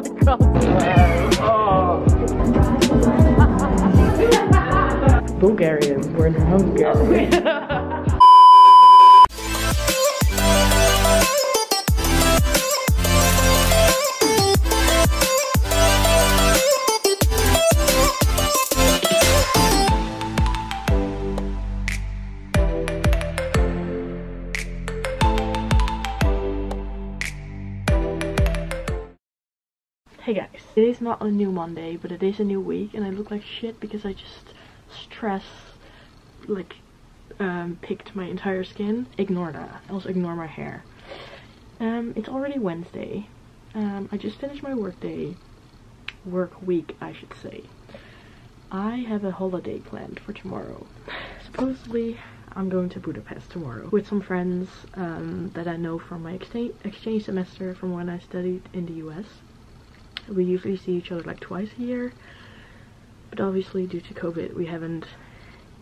my god. Hey guys, it is not a new Monday, but it is a new week, and I look like shit because I just stress, like, um, picked my entire skin. Ignore that. Also ignore my hair. Um, it's already Wednesday. Um, I just finished my work day, work week, I should say. I have a holiday planned for tomorrow. Supposedly, I'm going to Budapest tomorrow with some friends um, that I know from my exchange exchange semester from when I studied in the US. We usually see each other like twice a year, but obviously due to COVID, we haven't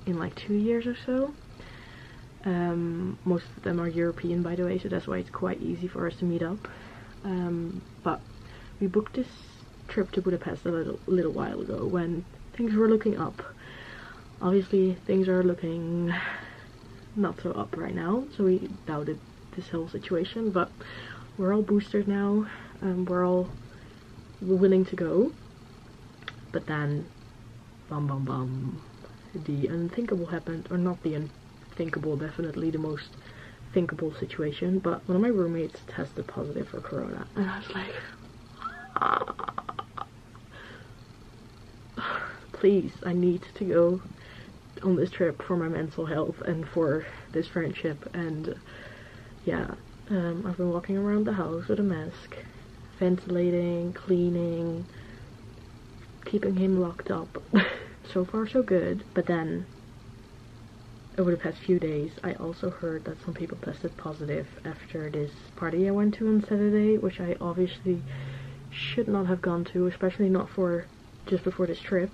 in like two years or so. Um, most of them are European, by the way, so that's why it's quite easy for us to meet up. Um, but we booked this trip to Budapest a little little while ago when things were looking up. Obviously, things are looking not so up right now, so we doubted this whole situation. But we're all boosted now, and we're all willing to go. But then, bum bum bum, the unthinkable happened, or not the unthinkable, definitely the most thinkable situation. But one of my roommates tested positive for corona, and I was like, please, I need to go on this trip for my mental health and for this friendship. And yeah, um, I've been walking around the house with a mask, ventilating, cleaning, keeping him locked up. so far, so good. But then, over the past few days, I also heard that some people tested positive after this party I went to on Saturday, which I obviously should not have gone to, especially not for just before this trip,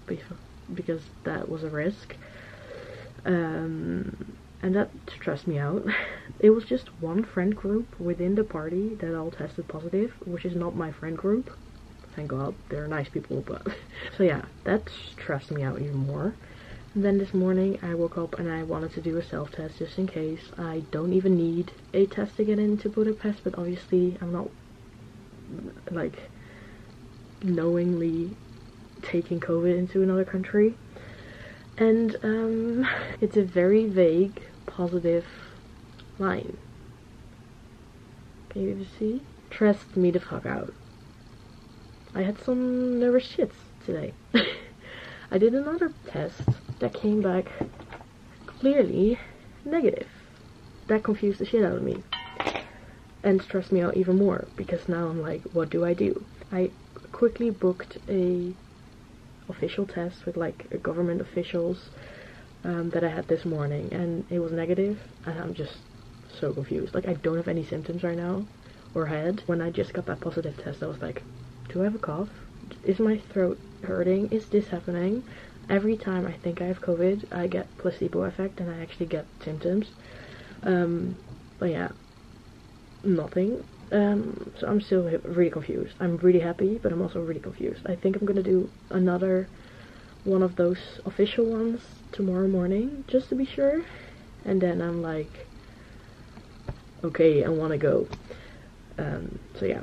because that was a risk. Um, and that stressed me out. It was just one friend group within the party that all tested positive, which is not my friend group. Thank God, they're nice people, but so yeah, that stressed me out even more. And then this morning I woke up and I wanted to do a self-test just in case. I don't even need a test to get into Budapest, but obviously I'm not like knowingly taking COVID into another country. And um, it's a very vague positive line. Can you see? Stressed me the fuck out. I had some nervous shits today. I did another test that came back clearly negative. That confused the shit out of me. And stressed me out even more because now I'm like, what do I do? I quickly booked a official test with like a government officials um, that I had this morning and it was negative and I'm just so confused. Like I don't have any symptoms right now or head. When I just got that positive test I was like, do I have a cough? Is my throat hurting? Is this happening? Every time I think I have COVID I get placebo effect and I actually get symptoms. Um, but yeah, nothing. Um, so I'm still really confused. I'm really happy, but I'm also really confused. I think I'm gonna do another one of those official ones tomorrow morning, just to be sure. And then I'm like, okay, I wanna go. Um, so yeah,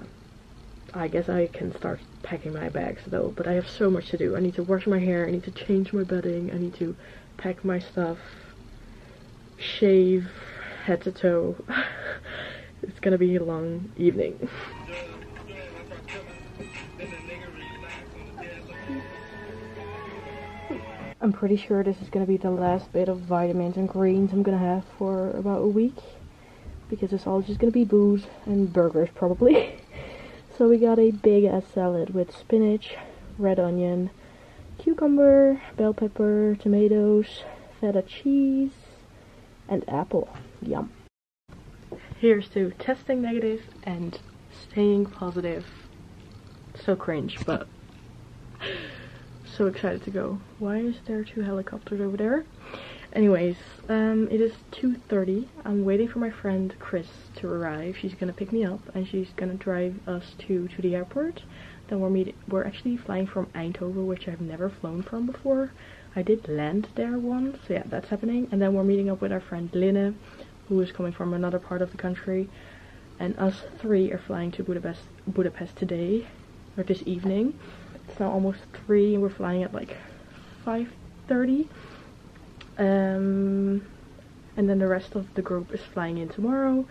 I guess I can start packing my bags though, but I have so much to do. I need to wash my hair, I need to change my bedding, I need to pack my stuff, shave head to toe. it's gonna be a long evening. I'm pretty sure this is gonna be the last bit of vitamins and greens I'm gonna have for about a week because it's all just gonna be booze and burgers probably. so we got a big ass salad with spinach, red onion, cucumber, bell pepper, tomatoes, feta cheese, and apple. Yum. Here's to testing negative and staying positive. So cringe, but so excited to go. Why is there two helicopters over there? Anyways, um, it is 2.30. I'm waiting for my friend Chris to arrive. She's gonna pick me up and she's gonna drive us to, to the airport. Then we're meeting. We're actually flying from Eindhoven, which I've never flown from before. I did land there once, so yeah, that's happening. And then we're meeting up with our friend Linne, who is coming from another part of the country. And us three are flying to Budapest, Budapest today, or this evening. Now almost three, and we're flying at like 5:30. Um, and then the rest of the group is flying in tomorrow.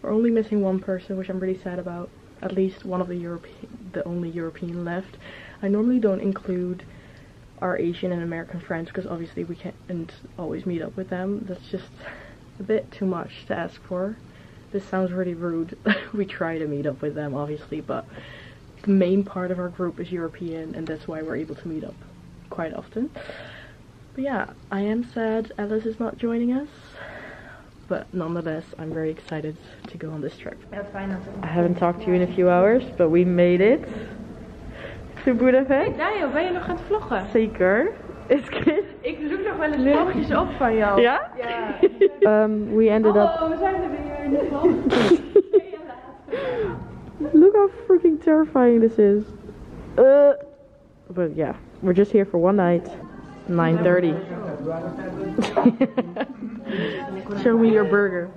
We're only missing one person, which I'm really sad about. At least one of the European, the only European left. I normally don't include our Asian and American friends because obviously we can't always meet up with them. That's just a bit too much to ask for. This sounds really rude. we try to meet up with them obviously, but the main part of our group is European and that's why we're able to meet up quite often. But yeah, I am sad Alice is not joining us. But nonetheless, I'm very excited to go on this trip. I haven't talked to you in a few hours, but we made it to Budapest. Dayo, ben je nog aan het vloggen? Zeker. Is Chris? Ik zoek nog wel eens vlogjes op van jou. Ja? Ja. Um, we ended up. Oh, we zijn er weer in de vlog. Look how freaking terrifying this is. Uh, but yeah, we're just here for one night. 9:30. Show me your burger.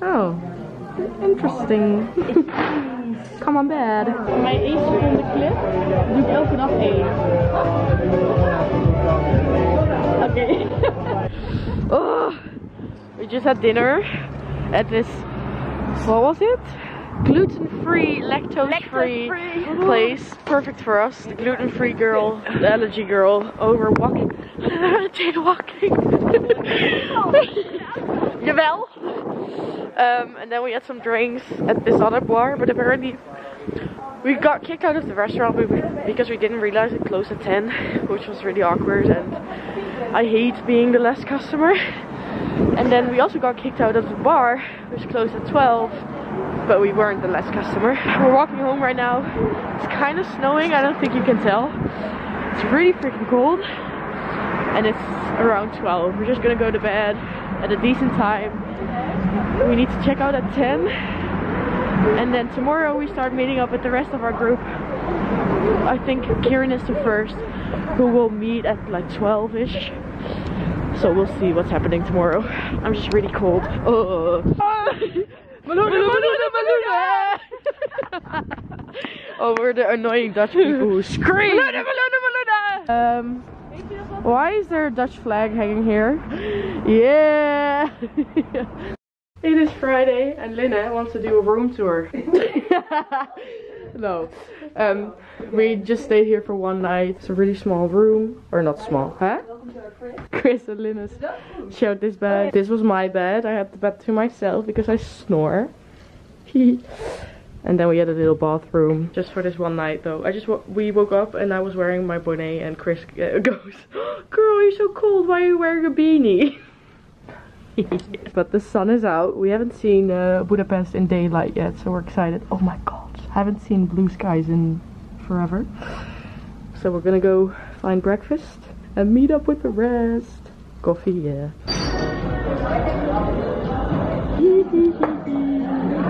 Oh, interesting. Come on bed. Mijn seconde clip doe ik elke dag één. Okay. oh, we just had dinner at this. What was it? Gluten-free, lactose-free place. Perfect for us. The gluten-free girl, the allergy girl, over walking. walking. Jawel. Um, and then we had some drinks at this other bar, but apparently we got kicked out of the restaurant because we didn't realize it closed at 10, which was really awkward and I hate being the last customer. And then we also got kicked out of the bar, which closed at 12, but we weren't the last customer. We're walking home right now. It's kind of snowing, I don't think you can tell. It's really freaking cold and it's around 12. We're just gonna go to bed at a decent time. We need to check out at 10 and then tomorrow we start meeting up with the rest of our group. I think Kieran is the first who will meet at like 12-ish. So we'll see what's happening tomorrow. I'm just really cold. Oh. oh, we're the annoying Dutch people who scream. Um, why is there a Dutch flag hanging here? Yeah! it is Friday and Linne wants to do a room tour. no. Um, we just stayed here for one night. It's a really small room. Or not small, huh? Chris and Linus showed this bed. This was my bed. I had the bed to myself because I snore. and then we had a little bathroom just for this one night though. I just we woke up and I was wearing my bonnet and Chris uh, goes, "Girl, you're so cold. Why are you wearing a beanie?" but the sun is out. We haven't seen uh, Budapest in daylight yet, so we're excited. Oh my god, I haven't seen blue skies in forever. So we're gonna go find breakfast and meet up with the rest. Coffee, yeah.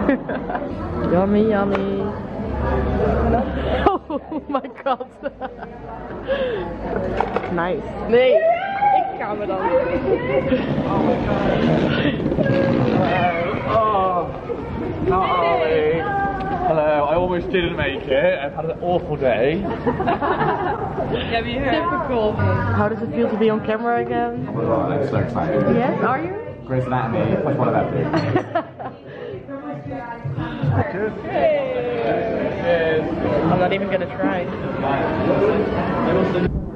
yummy, yummy. oh my god. nice. Nee, ik ga me dan. Didn't make it. I've had an awful day. Typical. How does it feel to be on camera again? Oh my god, I'm so excited. Yes, are you? Grey's Anatomy, which one of them? I'm not even gonna try.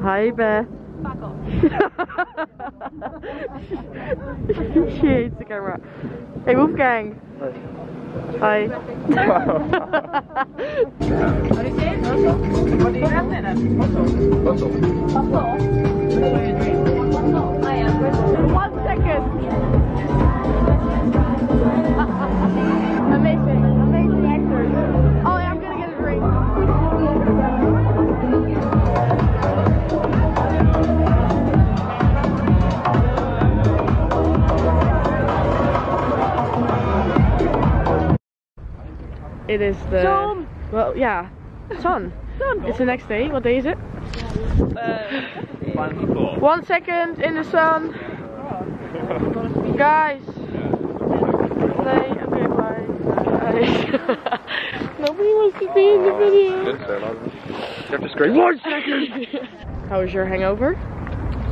Hi, Beth. she hates the camera. Hey, Wolfgang. Hi. What One second. amazing, It is the Zon. well, yeah, sun. done. It's the next day. What day is it? Final thought. One second in the sun. Guys. Play. Okay, bye. Guys. Nobody wants to be in the video. You have to scream one second. How was your hangover?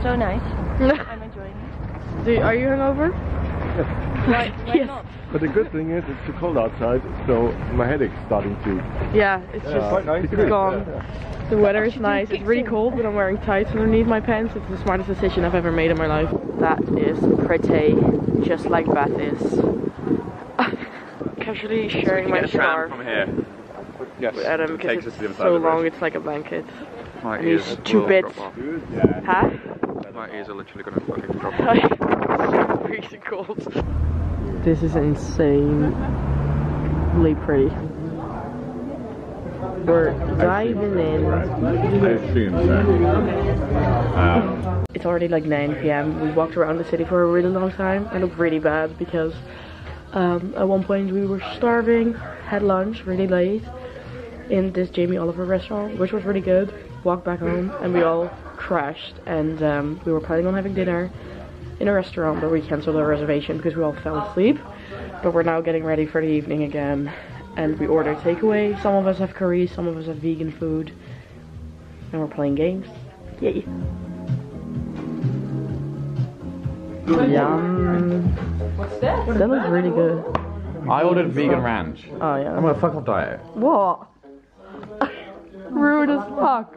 So nice. I'm enjoying it. Do, are you hungover? Why, why Yes. not? But the good thing is it's too cold outside, so my headache's starting to. Yeah, it's just quite nice. it's gone. The weather is nice. It's really cold, but I'm wearing tights underneath my pants. It's the smartest decision I've ever made in my life. That is pretty, just like Beth is. Casually sharing my Get a tram scarf from here. Yes. with Adam because takes us it's to the so long. bridge. It's like a blanket. My And he's ears stupid. will drop off. Huh? My ears are literally gonna fucking drop off. Freezing cold. This is insanely pretty. We're diving in. It's already like 9 p.m. We walked around the city for a really long time. I look really bad because um, at one point we were starving, had lunch really late in this Jamie Oliver restaurant, which was really good. Walked back home and we all crashed and um, we were planning on having dinner in a restaurant, but we cancelled our reservation because we all fell asleep. But we're now getting ready for the evening again and we ordered takeaway. Some of us have curry, some of us have vegan food, and we're playing games. Yay! Yum. What's that? That looks really good. I ordered vegan ranch. Oh yeah. I'm on a fuck off diet. What? Rude as fuck.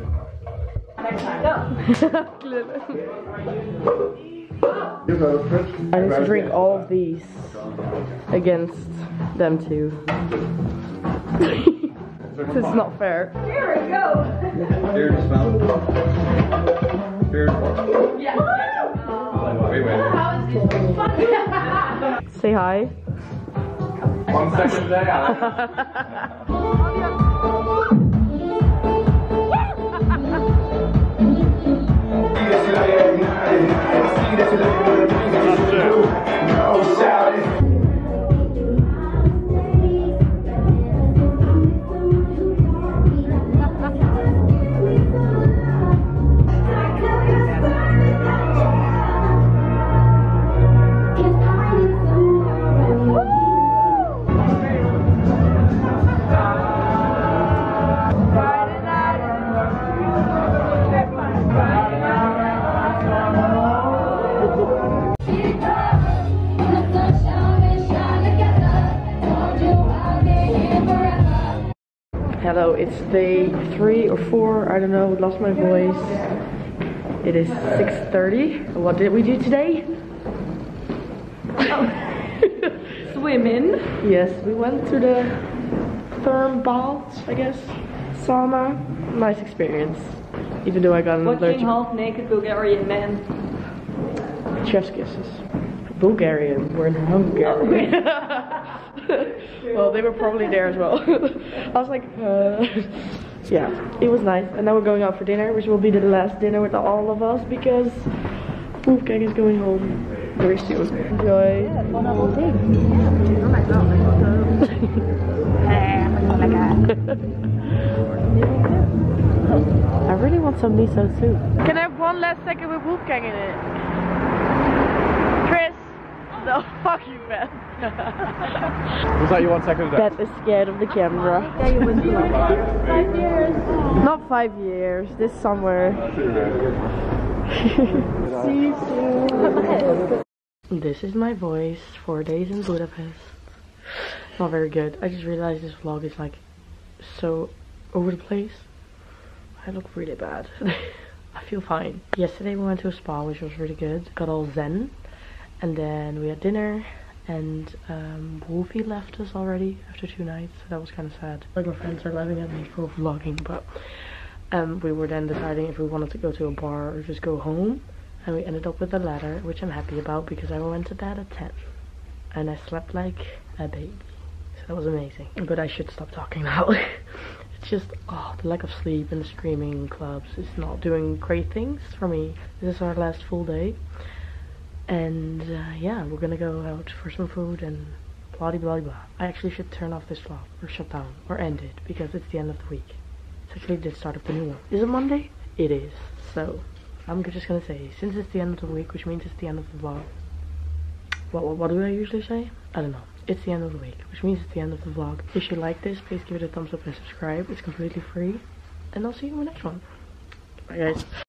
I need to drink all of these against them two. this is not fair. Say hi. One second there. Hello, it's day three or four. I don't know. Lost my voice. It is 6:30. What did we do today? Oh. Swimming. Yes, we went to the therm baths, I guess. Sauna. Nice experience. Even though I got an Watching allergic half naked Bulgarian men. chef's kisses. Bulgarian. We're in Hungary. Oh. well, they were probably there as well. I was like, uh, yeah, it was nice. And now we're going out for dinner, which will be the last dinner with all of us because Wolfgang is going home very soon. Enjoy. I really want some miso soup. Can I have one last second with Wolfgang in it? Chris! No, fuck you, Beth. Was that your one second there? Beth is scared of the camera. Five years. Not five years, this summer. This is my voice, four days in Budapest. Not very good. I just realized this vlog is like so over the place. I look really bad. I feel fine. Yesterday we went to a spa which was really good. Got all zen. And then we had dinner And um, Wolfie left us already after two nights, so that was kind of sad. Like my friends are laughing at me for vlogging, but um, we were then deciding if we wanted to go to a bar or just go home. And we ended up with the latter, which I'm happy about because I went to bed at 10. And I slept like a baby. So that was amazing. But I should stop talking now. it's just, oh, the lack of sleep and the screaming clubs is not doing great things for me. This is our last full day. And uh, yeah, we're gonna go out for some food and blah blah blah. I actually should turn off this vlog or shut down or end it because it's the end of the week. It's actually the start of the new one. Is it Monday? It is. So I'm just gonna say, since it's the end of the week, which means it's the end of the vlog. What, what, what do I usually say? I don't know. It's the end of the week, which means it's the end of the vlog. If you like this, please give it a thumbs up and subscribe. It's completely free. And I'll see you in the next one. Bye guys.